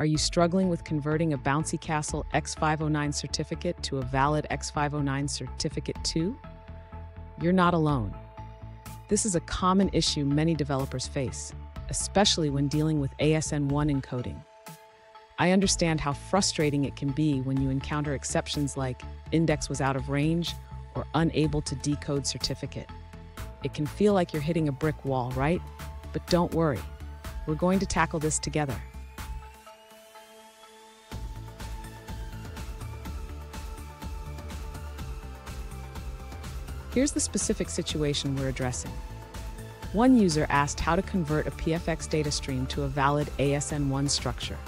Are you struggling with converting a Bouncy Castle X509 certificate to a valid X509 certificate 2? You're not alone. This is a common issue many developers face, especially when dealing with ASN1 encoding. I understand how frustrating it can be when you encounter exceptions like index was out of range or unable to decode certificate. It can feel like you're hitting a brick wall, right? But don't worry, we're going to tackle this together. Here's the specific situation we're addressing. One user asked how to convert a PFX data stream to a valid ASN1 structure.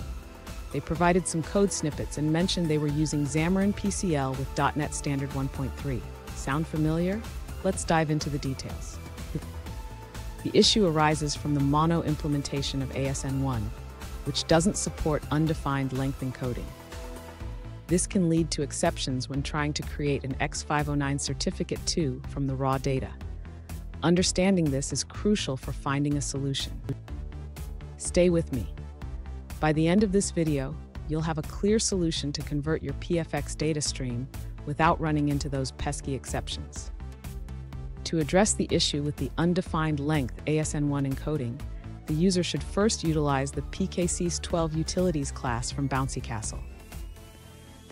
They provided some code snippets and mentioned they were using Xamarin PCL with .NET Standard 1.3. Sound familiar? Let's dive into the details. The issue arises from the mono implementation of ASN1, which doesn't support undefined length encoding. This can lead to exceptions when trying to create an X509 certificate 2 from the raw data. Understanding this is crucial for finding a solution. Stay with me. By the end of this video, you'll have a clear solution to convert your PFX data stream without running into those pesky exceptions. To address the issue with the undefined length ASN1 encoding, the user should first utilize the PKCS12 Utilities class from Bouncy Castle.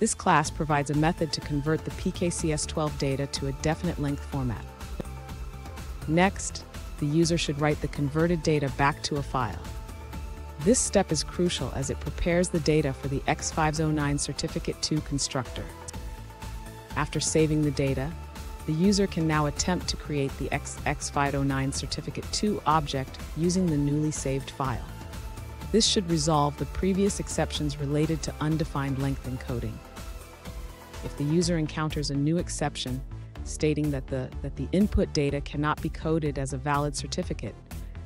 This class provides a method to convert the PKCS12 data to a definite length format. Next, the user should write the converted data back to a file. This step is crucial as it prepares the data for the X509 Certificate 2 constructor. After saving the data, the user can now attempt to create the X509 Certificate 2 object using the newly saved file. This should resolve the previous exceptions related to undefined length encoding. If the user encounters a new exception stating that the, that the input data cannot be coded as a valid certificate,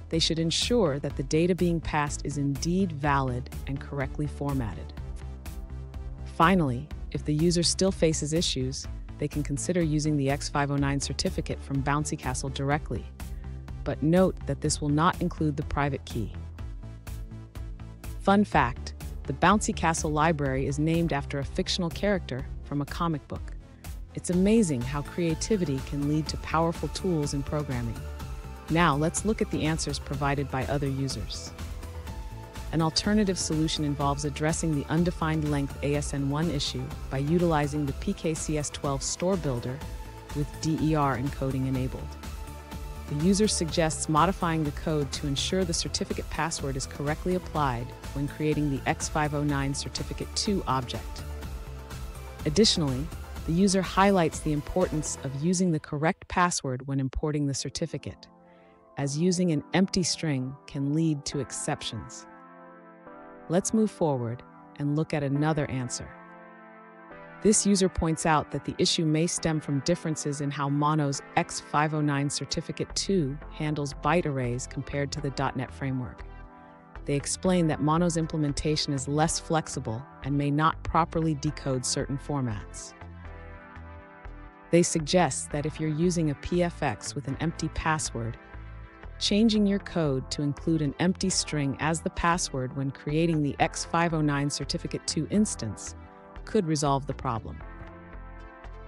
they should ensure that the data being passed is indeed valid and correctly formatted. Finally, if the user still faces issues, they can consider using the X509 certificate from Bouncy Castle directly. But note that this will not include the private key. Fun fact, the Bouncy Castle library is named after a fictional character from a comic book. It's amazing how creativity can lead to powerful tools in programming. Now let's look at the answers provided by other users. An alternative solution involves addressing the undefined length ASN1 issue by utilizing the PKCS12 store builder with DER encoding enabled. The user suggests modifying the code to ensure the certificate password is correctly applied when creating the X509 Certificate 2 object. Additionally, the user highlights the importance of using the correct password when importing the certificate, as using an empty string can lead to exceptions. Let's move forward and look at another answer. This user points out that the issue may stem from differences in how Mono's X509 Certificate 2 handles byte arrays compared to the .NET framework. They explain that Mono's implementation is less flexible and may not properly decode certain formats. They suggest that if you're using a PFX with an empty password, changing your code to include an empty string as the password when creating the X509 Certificate 2 instance could resolve the problem.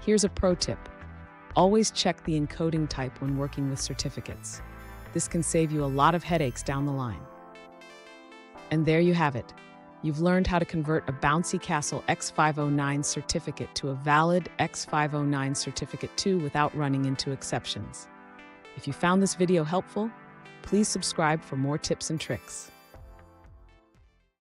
Here's a pro tip. Always check the encoding type when working with certificates. This can save you a lot of headaches down the line. And there you have it. You've learned how to convert a Bouncy Castle X509 certificate to a valid X509 certificate 2 without running into exceptions. If you found this video helpful, please subscribe for more tips and tricks.